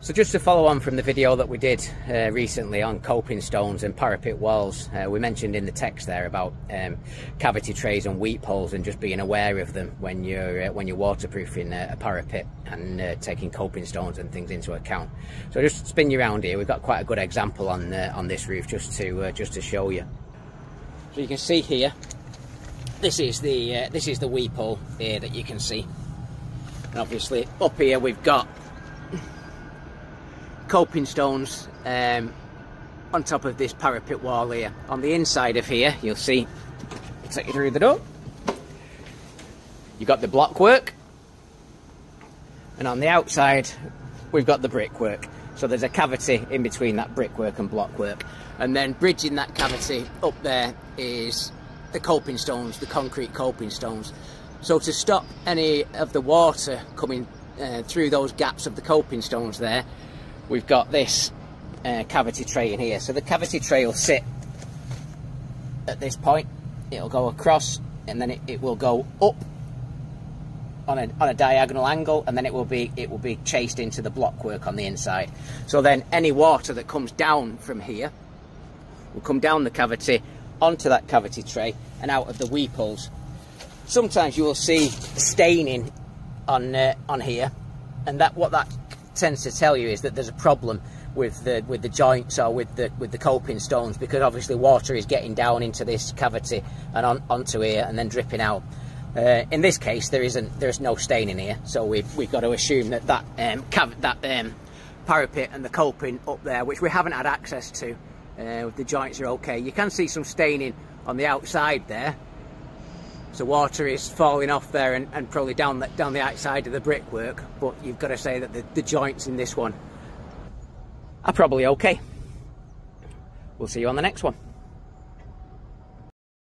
So just to follow on from the video that we did uh, recently on coping stones and parapet walls, uh, we mentioned in the text there about um, cavity trays and weep holes and just being aware of them when you're uh, when you're waterproofing a parapet and uh, taking coping stones and things into account. So just spin you around here. We've got quite a good example on uh, on this roof just to uh, just to show you. So you can see here, this is the this is the weep hole here that you can see. And obviously up here we've got coping stones um, on top of this parapet wall here. On the inside of here, you'll see, take you through the door. You've got the blockwork, and on the outside, we've got the brickwork. So there's a cavity in between that brickwork and blockwork. And then bridging that cavity up there is the coping stones, the concrete coping stones. So to stop any of the water coming uh, through those gaps of the coping stones there, we've got this uh, cavity tray in here. So the cavity tray will sit at this point. It'll go across and then it, it will go up on a, on a diagonal angle and then it will be it will be chased into the blockwork on the inside. So then any water that comes down from here will come down the cavity onto that cavity tray and out of the weep holes. Sometimes you will see staining on uh, on here and that what that tends to tell you is that there's a problem with the with the joints or with the with the coping stones because obviously water is getting down into this cavity and on, onto here and then dripping out. Uh, in this case, there isn't there's no stain in here, so we've we've got to assume that that um, that um, parapet and the coping up there, which we haven't had access to, uh, the joints are okay. You can see some staining on the outside there, so water is falling off there and, and probably down the, down the outside of the brickwork. But you've got to say that the, the joints in this one are probably okay. We'll see you on the next one.